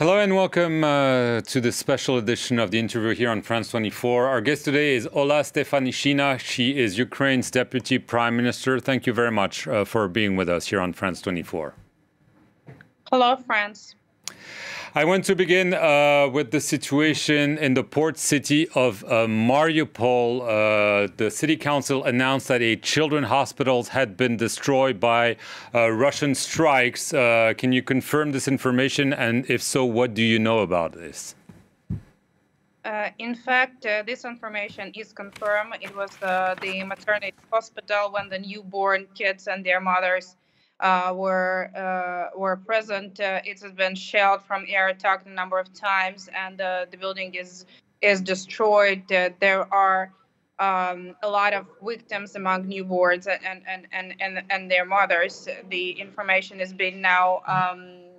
Hello and welcome uh, to the special edition of the interview here on France 24. Our guest today is Olha Stefanishyna. She is Ukraine's Deputy Prime Minister. Thank you very much uh, for being with us here on France 24. Hello, France. I want to begin uh, with the situation in the port city of uh, Mariupol. Uh, the city council announced that a children hospitals had been destroyed by uh, Russian strikes. Uh, can you confirm this information? And if so, what do you know about this? Uh, in fact, this information is confirmed. It was the maternity hospital when the newborn kids and their mothers uh, were uh, were present. Uh, it has been shelled from air attack a number of times, and the building is is destroyed. there are um, a lot of victims among newborns and and, and, and, and their mothers. The information has been now um,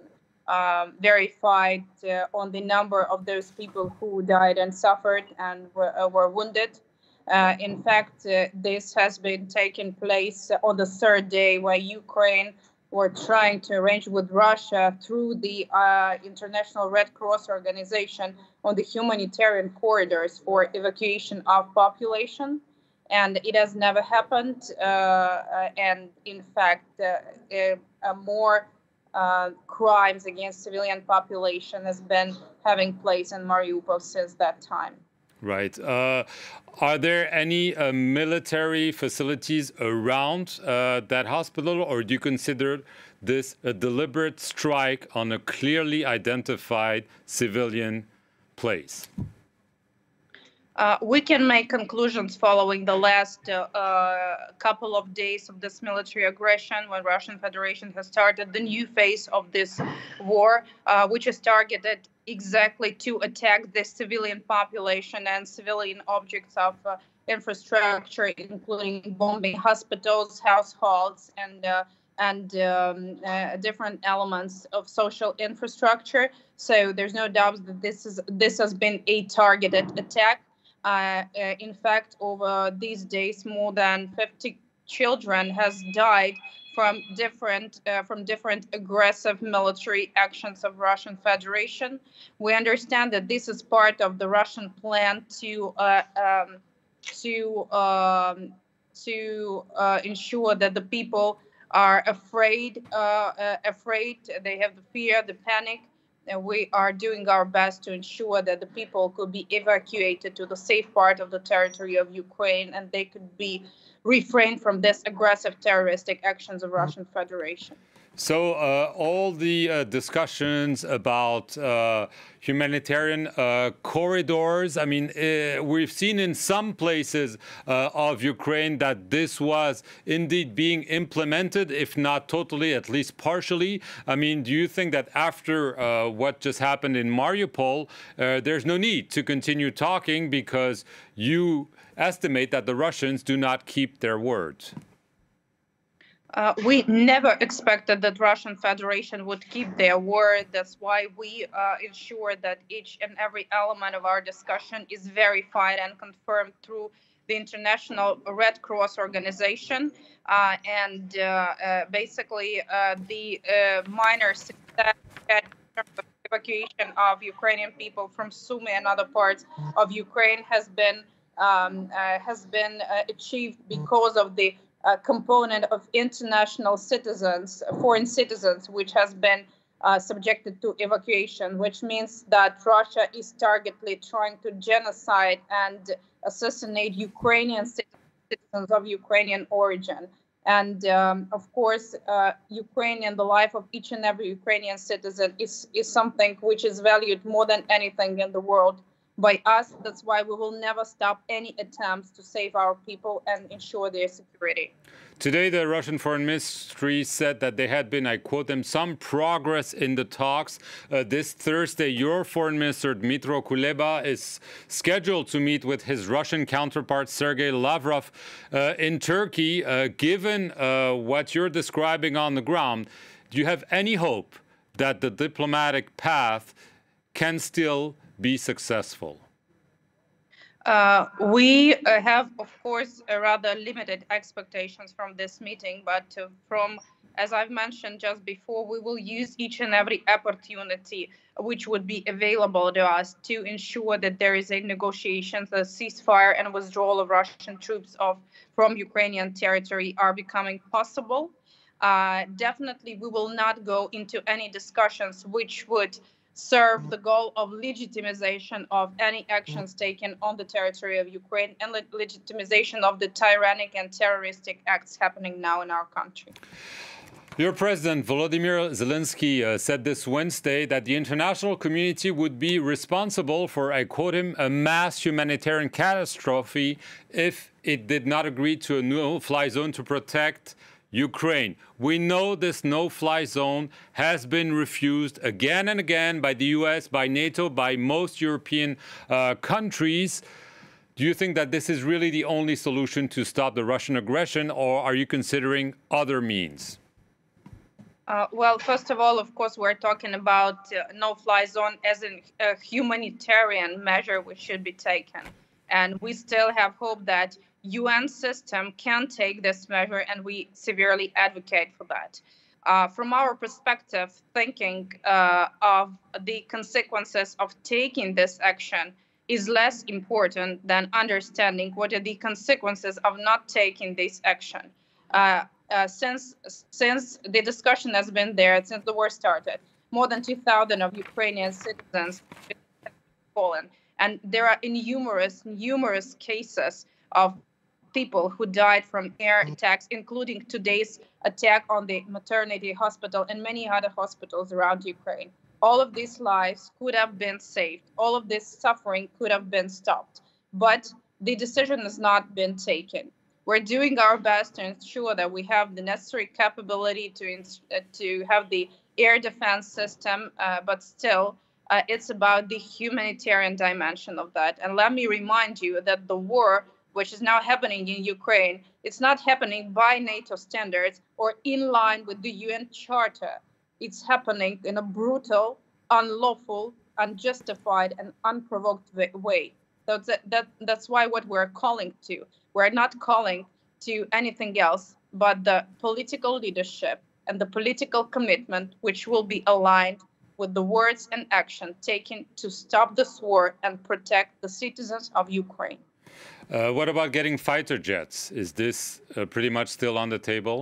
um, verified uh, on the number of those people who died and suffered and were, uh, were wounded. Uh, in fact, uh, this has been taking place on the third day where Ukraine were trying to arrange with Russia through the uh, International Red Cross organization on the humanitarian corridors for evacuation of population. And it has never happened. Uh, uh, and in fact, uh, more crimes against civilian population has been having place in Mariupol since that time. Right. Uh, are there any uh, military facilities around uh, that hospital, or do you consider this a deliberate strike on a clearly identified civilian place? Uh, we can make conclusions following the last uh, uh, couple of days of this military aggression when Russian Federation has started the new phase of this war, uh, which is targeted exactly to attack the civilian population and civilian objects of uh, infrastructure, including bombing hospitals, households, and uh, and um, uh, different elements of social infrastructure. So there's no doubt that this is this has been a targeted attack. Uh, uh, in fact, over these days, more than 50 children has died from different uh, from different aggressive military actions of Russian Federation. We understand that this is part of the Russian plan to uh, um, to um, to uh, ensure that the people are afraid uh, uh, afraid they have the fear the panic and we are doing our best to ensure that the people could be evacuated to the safe part of the territory of Ukraine and they could be refrained from this aggressive terroristic actions of mm-hmm. Russian Federation. So uh, all the uh, discussions about uh, humanitarian uh, corridors, I mean, uh, we've seen in some places uh, of Ukraine that this was indeed being implemented, if not totally, at least partially. I mean, do you think that after what just happened in Mariupol, there's no need to continue talking because you estimate that the Russians do not keep their word. Uh, we never expected that Russian Federation would keep their word. That's why we uh, ensure that each and every element of our discussion is verified and confirmed through the International Red Cross Organization. Uh, and uh, uh, basically, uh, the minor success of evacuation of Ukrainian people from Sumy and other parts of Ukraine has been um, has been achieved because of the uh, component of international citizens, foreign citizens, which has been uh, subjected to evacuation, which means that Russia is targetedly trying to genocide and assassinate Ukrainian citizens of Ukrainian origin. And um, of course, uh, Ukrainian, the life of each and every Ukrainian citizen is, is something which is valued more than anything in the world by us. That's why we will never stop any attempts to save our people and ensure their security. Today, the Russian Foreign Ministry said that there had been, I quote them, some progress in the talks. Uh, this Thursday, your Foreign Minister, Dmytro Kuleba, is scheduled to meet with his Russian counterpart, Sergei Lavrov, uh, in Turkey. Uh, given uh, what you're describing on the ground, do you have any hope that the diplomatic path can still be successful? Uh, we uh, have, of course, rather limited expectations from this meeting, but uh, from as I've mentioned just before, we will use each and every opportunity which would be available to us to ensure that there is a negotiation, a ceasefire, and withdrawal of Russian troops of from Ukrainian territory are becoming possible. Uh, definitely, we will not go into any discussions which would serve the goal of legitimization of any actions taken on the territory of Ukraine and le- legitimization of the tyrannic and terroristic acts happening now in our country. Your president, Volodymyr Zelensky, uh, said this Wednesday that the international community would be responsible for, I quote him, a mass humanitarian catastrophe if it did not agree to a no fly zone to protect Ukraine. We know this no fly zone has been refused again and again by the US, by NATO, by most European uh, countries. Do you think that this is really the only solution to stop the Russian aggression, or are you considering other means? Uh, well, first of all, of course, we're talking about uh, no-fly zone as a humanitarian measure which should be taken, and we still have hope that UN system can take this measure, and we severely advocate for that. Uh, from our perspective, thinking uh, of the consequences of taking this action is less important than understanding what are the consequences of not taking this action. Uh, uh, since since the discussion has been there since the war started. More than 2,000 of Ukrainian citizens have fallen, and there are numerous numerous cases of people who died from air attacks, including today's attack on the maternity hospital and many other hospitals around Ukraine. All of these lives could have been saved. All of this suffering could have been stopped, but the decision has not been taken we're doing our best to ensure that we have the necessary capability to uh, to have the air defense system, uh, but still, uh, it's about the humanitarian dimension of that. And let me remind you that the war, which is now happening in Ukraine, it's not happening by NATO standards or in line with the UN Charter. It's happening in a brutal, unlawful, unjustified, and unprovoked way. So that, that that's why what we're calling to we're not calling to anything else but the political leadership and the political commitment which will be aligned with the words and action taken to stop this war and protect the citizens of Ukraine. Uh, what about getting fighter jets? Is this uh, pretty much still on the table?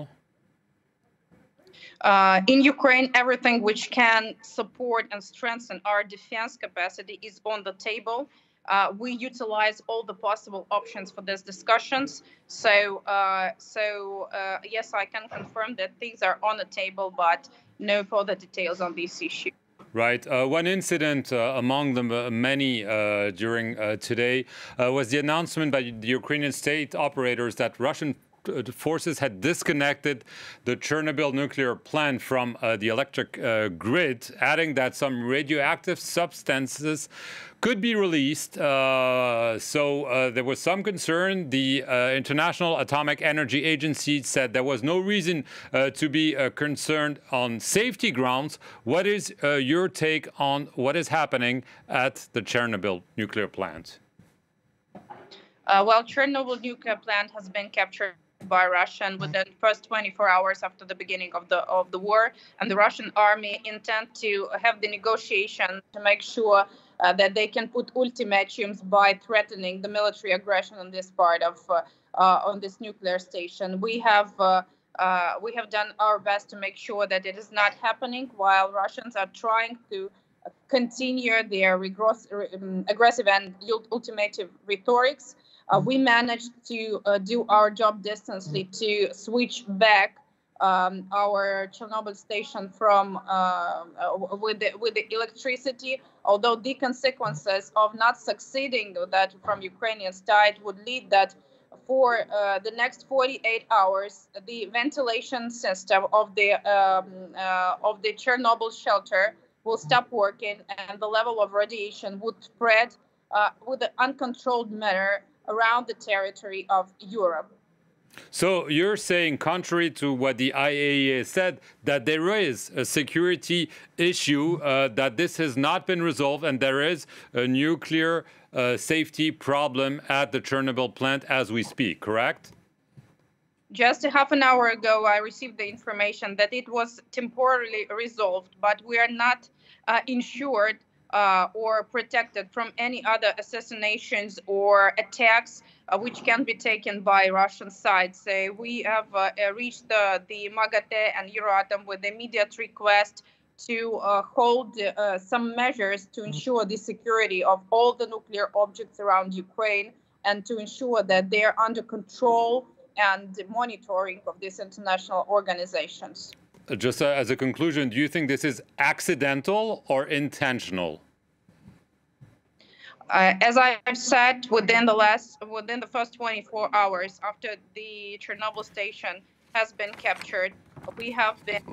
Uh, in Ukraine, everything which can support and strengthen our defense capacity is on the table. Uh, we utilize all the possible options for these discussions. So, uh, so uh, yes, I can confirm that things are on the table, but no further details on this issue. Right. Uh, one incident uh, among the uh, many during today was the announcement by the Ukrainian state operators that Russian forces had disconnected the Chernobyl nuclear plant from uh, the electric uh, grid, adding that some radioactive substances could be released. Uh, so uh, there was some concern. The uh, International Atomic Energy Agency said there was no reason uh, to be concerned on safety grounds. What is your take on what is happening at the Chernobyl nuclear plant? well, Chernobyl nuclear plant has been captured by Russia within the first 24 hours after the beginning of the of the war, and the Russian army intend to have the negotiation to make sure uh, that they can put ultimatums by threatening the military aggression on this part of uh, uh, on this nuclear station. We have. Uh, uh, we have done our best to make sure that it is not happening while Russians are trying to continue their um, aggressive and ultimative rhetorics. Uh, we managed to uh, do our job distantly to switch back um, our Chernobyl station from uh, uh, with the, with the electricity. Although the consequences of not succeeding that from Ukrainian side would lead that for uh, the next 48 hours, the ventilation system of the um, uh, of the Chernobyl shelter will stop working, and the level of radiation would spread with an uncontrolled manner around the territory of Europe. So you're saying, contrary to what the IAEA said, that there is a security issue, uh, that this has not been resolved, and there is a nuclear uh, safety problem at the Chernobyl plant as we speak, correct? Just a half an hour ago, I received the information that it was temporarily resolved, but we are not uh, insured uh, or protected from any other assassinations or attacks uh, which can be taken by Russian side. So we have uh, uh, reached the, the MAGATE and Euratom with immediate request to uh, hold some measures to ensure the security of all the nuclear objects around Ukraine and to ensure that they are under control and monitoring of these international organizations. Just uh, as a conclusion, do you think this is accidental or intentional? Uh, as I've said, within the last, within the first 24 hours after the Chernobyl station has been captured, we have been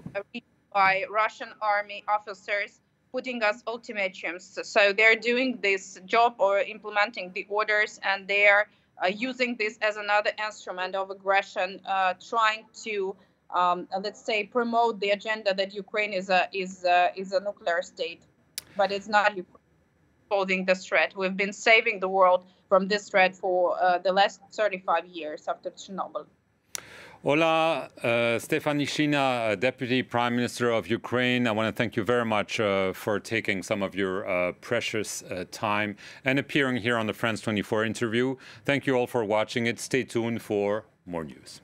by Russian army officers putting us ultimatums. So they're doing this job or implementing the orders, and they're uh, using this as another instrument of aggression, uh, trying to, um, let's say, promote the agenda that Ukraine is a is a, is a nuclear state, but it's not posing this threat. We've been saving the world from this threat for uh, the last 35 years after Chernobyl. Olha, uh, Stefanishyna, uh, Deputy Prime Minister of Ukraine, I want to thank you very much uh, for taking some of your uh, precious uh, time and appearing here on the France 24 interview. Thank you all for watching it. Stay tuned for more news.